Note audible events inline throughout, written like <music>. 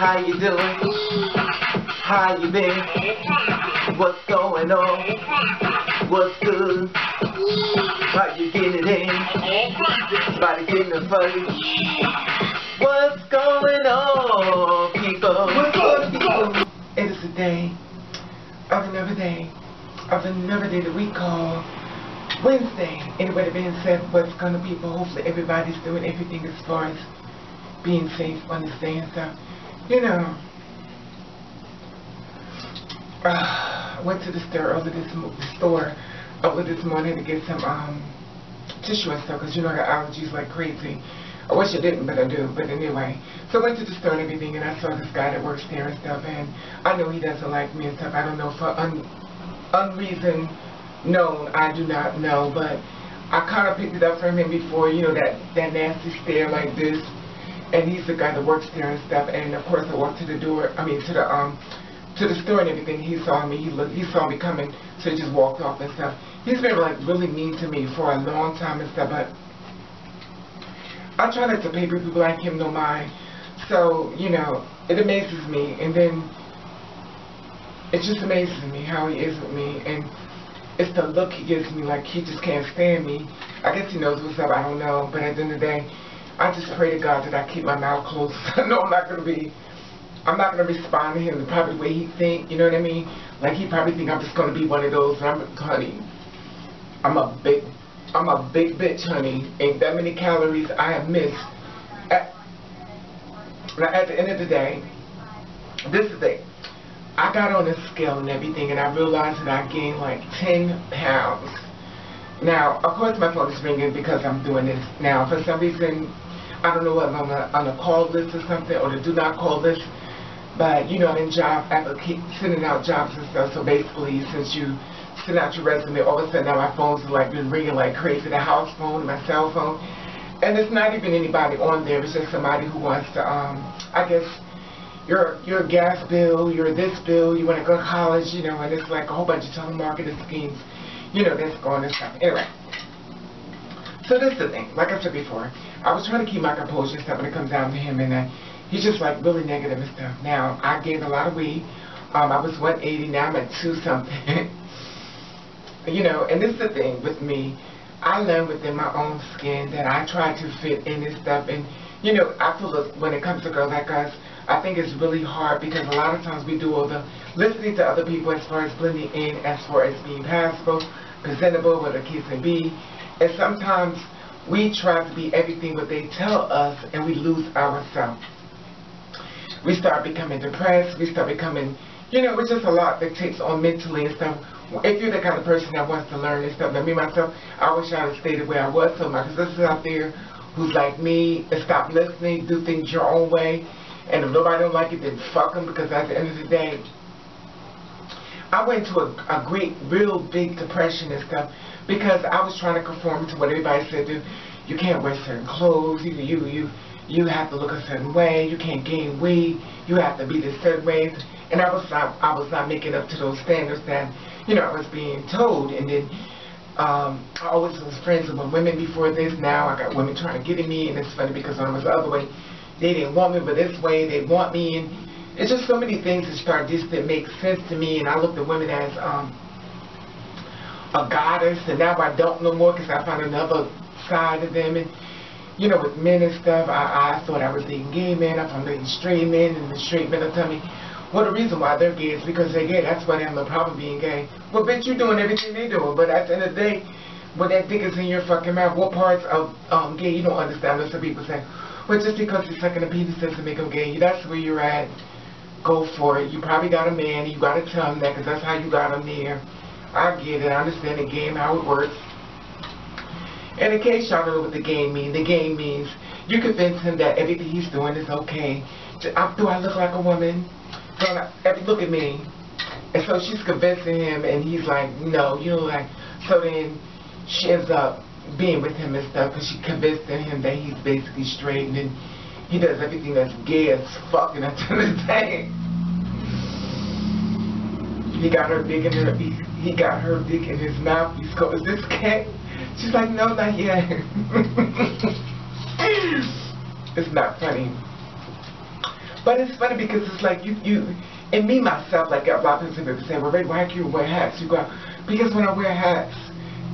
How you doing? How you been? What's going on? What's good? How you getting in? Body getting the fight. What's going on, people? What's up, people? It is a day of another day of another day that we call Wednesday. Anybody being said what's going to people? Hopefully everybody's doing everything as far as being safe, understand stuff. You know, uh, I went to the store over this store over this morning to get some um, tissue and stuff because you know I got allergies like crazy. I wish I didn't, but I do. But anyway, so I went to the store and everything, and I saw this guy that works there and stuff, and I know he doesn't like me and stuff. I don't know for un unreason known, I do not know, but I kind of picked it up from him before, you know, that, that nasty stare like this, and he's the guy that works there and stuff, and of course I walked to the door, I mean, to the, um, to the store and everything, he saw me, he looked, he saw me coming, so he just walked off and stuff. He's been, like, really mean to me for a long time and stuff, but I try not to pay people like him no mind, so, you know, it amazes me, and then it just amazes me how he is with me, and it's the look he gives me, like he just can't stand me. I guess he knows what's up, I don't know, but at the end of the day, I just pray to God that I keep my mouth closed. <laughs> no, I'm not going to be, I'm not going to respond to him the probably way he think, you know what I mean? Like he probably think I'm just going to be one of those, I'm, honey, I'm a big, I'm a big bitch, honey. Ain't that many calories I have missed. At, at the end of the day, this is it. I got on the scale and everything, and I realized that I gained like 10 pounds. Now, of course, my phone is ringing because I'm doing this now. For some reason, I don't know whether I'm on a, call list or something, or the do not call list. But, you know, in job, keep sending out jobs and stuff. So basically, since you send out your resume, all of a sudden now my phone's like been ringing like crazy. The house phone, my cell phone. And it's not even anybody on there. It's just somebody who wants to, um, I guess, your your gas bill, your this bill, you want to go to college, you know, and it's like a whole bunch of telemarketing schemes, you know, that's going and stuff. Anyway, so this is the thing. Like I said before, I was trying to keep my composure and stuff when it comes down to him, and uh, he's just like really negative and stuff. Now, I gained a lot of weight. Um, I was 180, now I'm at 2 something. <laughs> you know, and this is the thing with me. I learned within my own skin that I try to fit in this stuff, and you know, I feel that when it comes to girls like us, I think it's really hard because a lot of times we do all the listening to other people as far as blending in, as far as being passable, presentable, what the kids can be. And sometimes we try to be everything what they tell us and we lose ourselves. We start becoming depressed, we start becoming, you know, it's just a lot that takes on mentally and stuff. If you're the kind of person that wants to learn and stuff, like me myself, I wish I had stayed the way I was so this is out there who's like me stop listening, do things your own way, and if nobody don't like it, then fuck them because at the end of the day, I went into a, a great, real big depression and stuff because I was trying to conform to what everybody said. Dude, you can't wear certain clothes. You, you, you, you have to look a certain way. You can't gain weight. You have to be this certain way. And I was not, I was not making up to those standards that, you know, I was being told. And then um, I always was friends with women before this. Now I got women trying to get at me, and it's funny because when I was the other way, they didn't want me, but this way they want me. And it's just so many things that start just that make sense to me. And I looked at women as um, a goddess, and now I don't no more because I found another side of them. And you know, with men and stuff, I, I thought I was dating gay men. I found dating straight men, and the straight men will tell me, well, the reason why they're gay is because they're gay. That's why they have no problem being gay. Well, bitch, you're doing everything they're doing. But at the end of the day, when that dick is in your fucking mouth, what parts of um, gay you don't understand? That's what people say. But just because you're sucking a penis doesn't make him gay. You that's where you're at. Go for it. You probably got a man. You got to tell him that because that's how you got him there. I get it. I understand the game, how it works. And in case y'all don't know what the game means, the game means you convince him that everything he's doing is okay. Do I look like a woman? Look at me. And so she's convincing him, and he's like, no, you know, like, so then she ends up being with him and stuff because she convinced him that he's basically straight and he does everything that's gay as fuck and the day. <laughs> He got her dick in her he, he got her dick in his mouth. He's going, is this gay? She's like, no, not yet. <laughs> it's not funny. But it's funny because it's like you, you, and me myself, like a lot of people say, well, Ray, why can't you wear hats? You go. Because when I wear hats,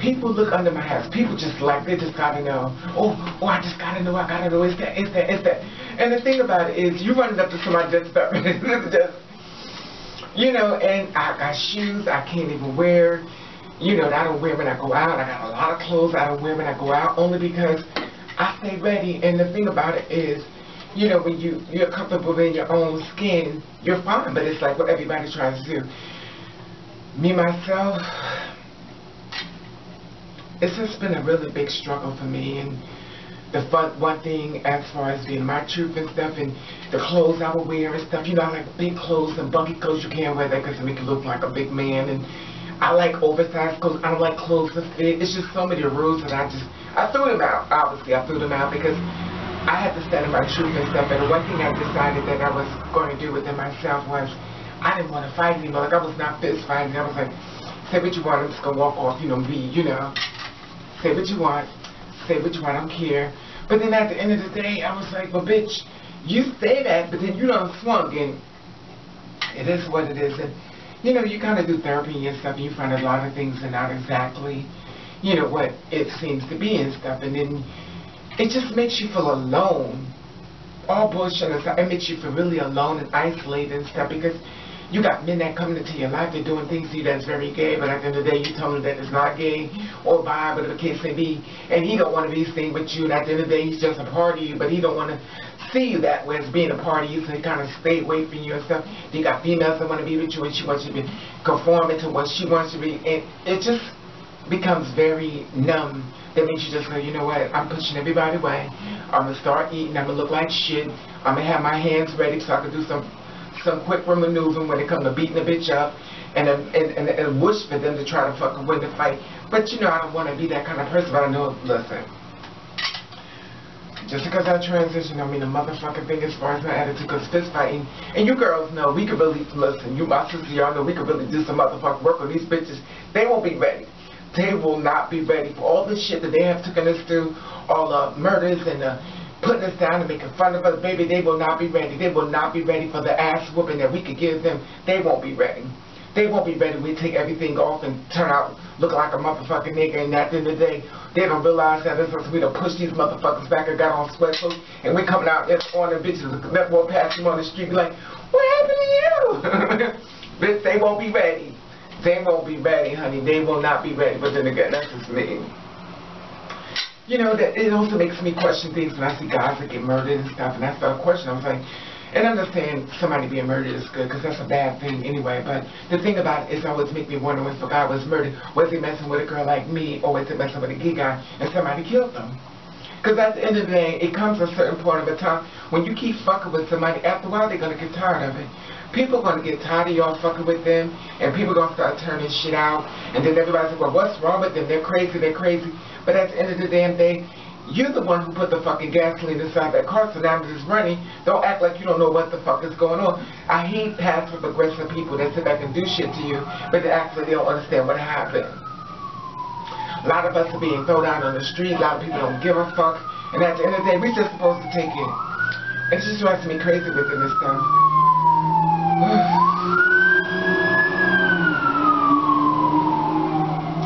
people look under my hats. People just like, they just gotta know. Oh, oh, I just gotta know, I gotta know. It's that, it's that, it's that. And the thing about it is, you running up to somebody just start, <laughs> just, you know, and I got shoes I can't even wear. You know, I don't wear when I go out. I got a lot of clothes I don't wear when I go out, only because I stay ready. And the thing about it is, you know, when you, you're comfortable in your own skin, you're fine. But it's like what everybody tries to do. Me, myself, it's just been a really big struggle for me. And the fun, one thing as far as being my truth and stuff, and the clothes I would wear and stuff, you know, I like big clothes and bulky clothes. You can't wear that because it make you look like a big man. And I like oversized clothes. I don't like clothes that fit. It's just so many rules that I just, I threw them out. Obviously, I threw them out because I had to stand in my truth and stuff. And one thing I decided that I was going to do within myself was I didn't want to fight anymore. Like I was not fist fighting. I was like, say what you want. I'm just gonna walk off. You know, me, you know, say what you want. Say what you want. I don't care. But then at the end of the day, I was like, well, bitch, you say that, but then you don't swung, and it is what it is. And you know, you kind of do therapy and stuff, and you find a lot of things are not exactly, you know, what it seems to be and stuff, and then it just makes you feel alone. All bullshit and stuff. it makes you feel really alone and isolated and stuff because you got men that come into your life, they're doing things to you that's very gay, but at the end of the day, you tell them that it's not gay or bi, whatever the case may be, and he don't want to be seen with you, and at the end of the day, he's just a part of you, but he don't want to see you that way as being a part of you, so he kind of stay away from you and stuff. You got females that want to be with you, and she wants you to be conforming to what she wants to be, and it just becomes very numb that means you just go, you know what, I'm pushing everybody away. I'm going to start eating. I'm going to look like shit. I'm going to have my hands ready so I can do some some quick maneuvering when it comes to beating a bitch up and, and, and, and wish for them to try to fucking win the fight. But, you know, I don't want to be that kind of person. But I know, listen, just because I transition, I mean the motherfucking thing as far as my attitude, because fist fighting, and you girls know, we could really, listen, you my sisters, y'all know, we could really do some motherfucking work on these bitches. They won't be ready they will not be ready for all the shit that they have taken us through, all the murders and the putting us down and making fun of us. Baby, they will not be ready. They will not be ready for the ass whooping that we could give them. They won't be ready. They won't be ready. We take everything off and turn out looking like a motherfucking nigga. And at the end of the day, they don't realize that it's us. We done pushed these motherfuckers back and got on sweatshirts. And we coming out there on the bitches. That boy pass them on the street be like, what happened to you? <laughs> Bitch, they won't be ready. They won't be ready, honey. They will not be ready. But then again, that's just me. You know, that it also makes me question things when I see guys that get murdered and stuff. And I start questioning. I was like, and I'm saying somebody being murdered is good, because that's a bad thing anyway. But the thing about it is always make me wonder a guy was murdered, was he messing with a girl like me, or was he messing with a gay guy, and somebody killed them? Because at the end of the day, it comes to a certain point of a time when you keep fucking with somebody, after a while they're going to get tired of it people are going to get tired of y'all fucking with them, and people are going to start turning shit out, and then everybody's like, well, what's wrong with them? They're crazy, they're crazy. But at the end of the damn day, you're the one who put the fucking gasoline inside that car, so now it's running. Don't act like you don't know what the fuck is going on. I hate passive aggressive people that sit back and do shit to you, but they actually don't understand what happened. A lot of us are being thrown out on the street, a lot of people don't give a fuck, and at the end of the day, we're just supposed to take it. It just drives me crazy with this stuff. <sighs>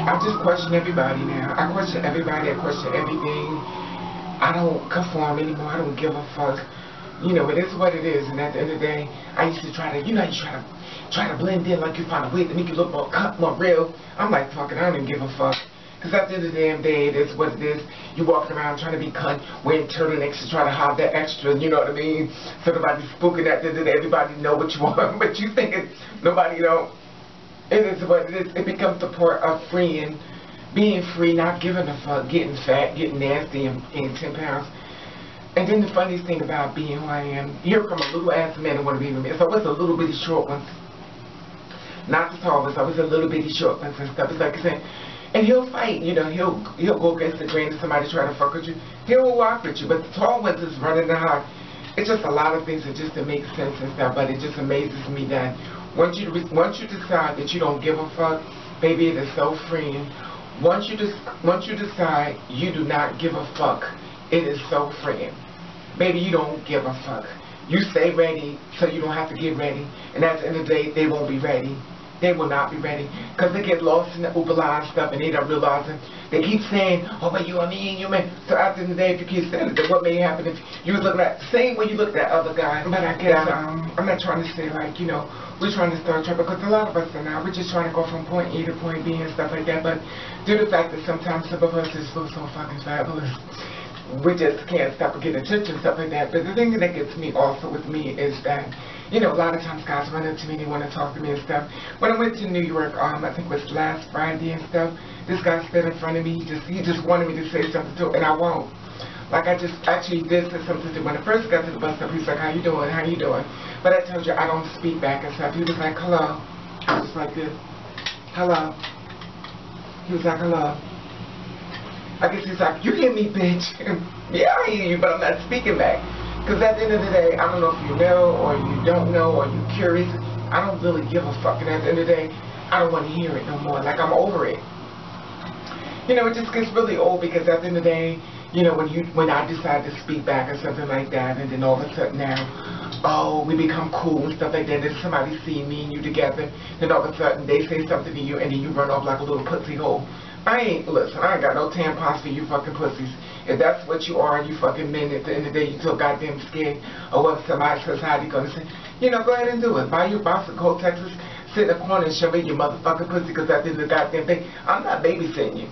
I just question everybody now. I question everybody. I question everything. I don't conform anymore. I don't give a fuck. You know, it is what it is. And at the end of the day, I used to try to, you know, you try to try to blend in like you find a way to make you look more cut, more real. I'm like, fuck it, I don't even give a fuck. Because at the end of the damn day, it is what it is. You walking around trying to be cut, wearing turtlenecks to try to hide that extra, you know what I mean? So nobody's spooking at the end of the day. Everybody know what you <laughs> want, but you think it's, nobody, you know, it is what it is. It becomes the part of freeing, being free, not giving a fuck, getting fat, getting nasty, and gaining 10 pounds. And then the funniest thing about being who I am, you're from a little ass man and want to be with me. So I was a little bitty short ones. Not the tall ones, I was a little bitty short ones and stuff. It's like I said, and he'll fight, you know, he'll he'll go against the grain if somebody try to fuck with you. He'll walk with you. But the tall ones is running the high. It's just a lot of things that just make sense and stuff, but it just amazes me that once you once you decide that you don't give a fuck, baby, it is so freeing. Once you just once you decide you do not give a fuck, it is so freeing. Baby, you don't give a fuck. You stay ready so you don't have to get ready. And at the end of the day, they won't be ready. They will not be ready. Because they get lost in the Uber stuff and they don't realize it. They keep saying, oh, but you are me and you man. So at the end of the day, if you keep saying it, then what may happen if you was looking at same way you looked at other guys. But I guess um, I'm not trying to say like, you know, we're trying to start trouble because a lot of us are now. We're just trying to go from point A to point B and stuff like that. But due to the fact that sometimes some of us just feel so fucking fabulous we just can't stop and get attention and stuff like that. But the thing that gets me also with me is that, you know, a lot of times guys run up to me and they want to talk to me and stuff. When I went to New York, um, I think it was last Friday and stuff, this guy stood in front of me. He just he just wanted me to say something to him, and I won't. Like I just actually did say something to him. When I first got to the bus stop, he was like, how you doing? How you doing? But I told you I don't speak back and stuff. He was like, hello. I was like this. Hello. He was like, hello. I guess he's like, you hear me, bitch. <laughs> yeah, I hear you, but I'm not speaking back. Because at the end of the day, I don't know if you know or you don't know or you're curious. I don't really give a fuck. And at the end of the day, I don't want to hear it no more. Like, I'm over it. You know, it just gets really old because at the end of the day, you know, when you when I decide to speak back or something like that, and then all of a sudden now, oh, we become cool and stuff like that. Then somebody see me and you together, then all of a sudden they say something to you, and then you run off like a little pussy hole. I ain't, listen, I ain't got no tampons for you fucking pussies. If that's what you are, you fucking men, at the end of the day, you so goddamn scared of what somebody you gonna say, you know, go ahead and do it. Buy you a box of Kotexes, sit in the corner and shove in your motherfucking pussy, because that's the goddamn thing. I'm not babysitting you.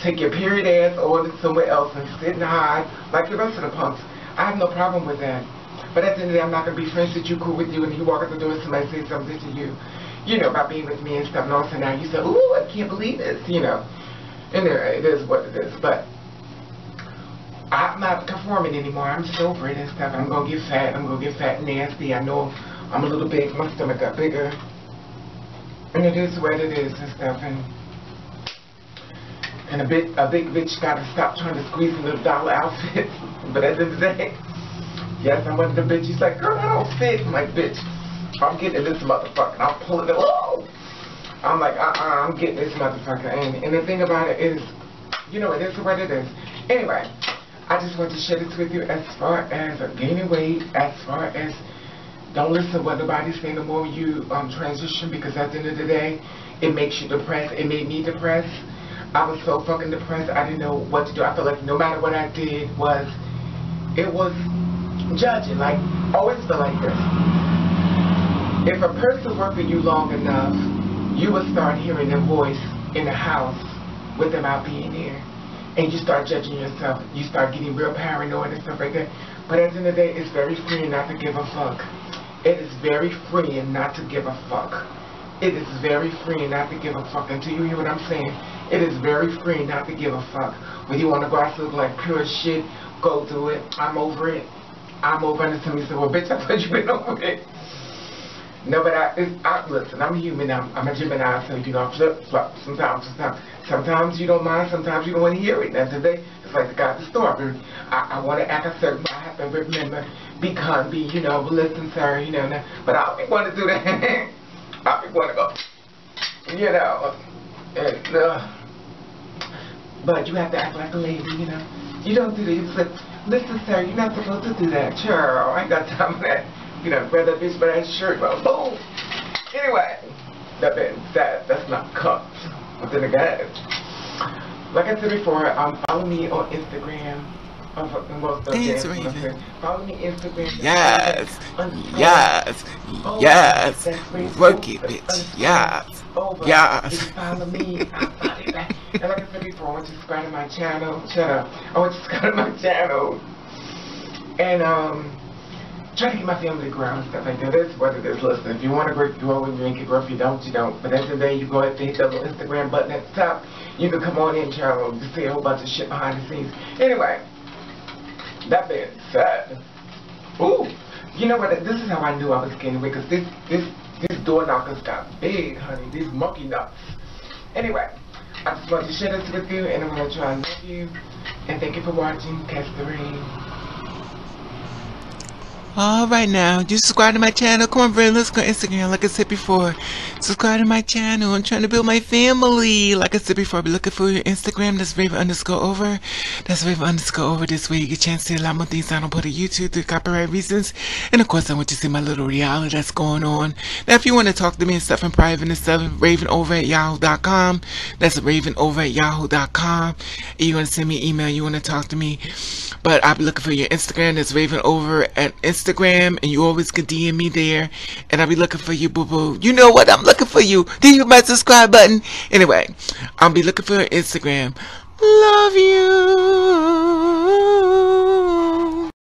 Take your period ass over somewhere else and sit and hide like the rest of the punks. I have no problem with that. But at the end of the day, I'm not going to be friends with you, cool with you, and you walk out the door and somebody says something to you, you know, about being with me and stuff, and all of a sudden now you say, ooh, I can't believe this, you know. And there, it is what it is. But I'm not conforming anymore. I'm just over it and stuff. I'm going to get fat. I'm going to get fat nasty. I know I'm a little big. My stomach got bigger. And it is what it is and stuff. And and a bit a big bitch got to stop trying to squeeze in little dollar outfit. <laughs> but at the end of the day, yes, I'm one of the bitches. like, girl, I don't fit. I'm like, bitch, I'm getting this motherfucker. I'm pulling it. Whoa! I'm like, uh-uh, I'm getting this motherfucker. And, and the thing about it is, you know, it is what it is. Anyway, I just want to share this with you as far as gaining weight, as far as don't listen to what nobody's saying the more you um, transition because at the end of the day, it makes you depressed. It made me depressed. I was so fucking depressed. I didn't know what to do. I felt like no matter what I did was, it was judging. Like, always feel like this. If a person worked with you long enough, you will start hearing their voice in the house with them out being there. And you start judging yourself. You start getting real paranoid and stuff like that. But at the end of the day, it's very freeing not to give a fuck. It is very freeing not to give a fuck. It is very freeing not to give a fuck. Until you hear what I'm saying, it is very freeing not to give a fuck. When you want to go out to look like pure shit, go do it. I'm over it. I'm over it. And somebody said, well, bitch, I thought you been over it. No, but I, it's, I listen, I'm human. I'm, I'm a Gemini, so you know, I flip flop sometimes. Sometimes, sometimes you don't mind. Sometimes you don't want to hear it. And today, it's like the guy at the store. I, I want to act a certain. I have to remember, be calm, be you know, listen, sir, you know. But I don't want to do that. <laughs> I don't want to go, you know. And, uh, but you have to act like a lady, you know. You don't do that. You say, listen, sir, you're not supposed to do that. Sure, I ain't got time for that you know, grab that bitch by that shirt, well, boom. Anyway, that being said, that's not cut. But then again, like I said before, um, follow me on Instagram. Dance Raven. Follow me Instagram. Yes. Yes. Yes. Work it, bitch. Yes. Yes. Follow me. and like I said before, I want to subscribe to my channel. Shut up. I want to subscribe to my channel. And, um, try to get my family to grow and stuff like that. That's what it is. Listen, if you want to grow, grow and make it grow. If you don't, you don't. But at the day, you go ahead and hit the little Instagram button at the top. You can come on in, channel, and see a whole bunch of shit behind the scenes. Anyway, that being said, ooh, you know what? This is how I knew I was getting away because this this this door knockers got big, honey. These monkey nuts. Anyway, I just wanted to share this with you, and I'm gonna try and love you. And thank you for watching. Catch the rain. Alright now, you subscribe to my channel. Come on, friend, let's go Instagram. Like I said before, subscribe to my channel. I'm trying to build my family. Like I said before, I'll be looking for your Instagram. That's Raven underscore ovah. That's Raven underscore ovah. This way you get a chance to see a lot more things I don't put on YouTube through copyright reasons. And of course, I want you to see my little reality that's going on. Now, if you want to talk to me and stuff in private and stuff, Ravenovah at yahoo.com. That's Ravenovah at yahoo.com. You want to send me an email, you want to talk to me. But I'll be looking for your Instagram. That's Ravenovah at Instagram. And you always can DM me there. And I'll be looking for you, boo boo. You know what? I'm looking for you. Do you hit my subscribe button? Anyway, I'll be looking for your Instagram. Love you.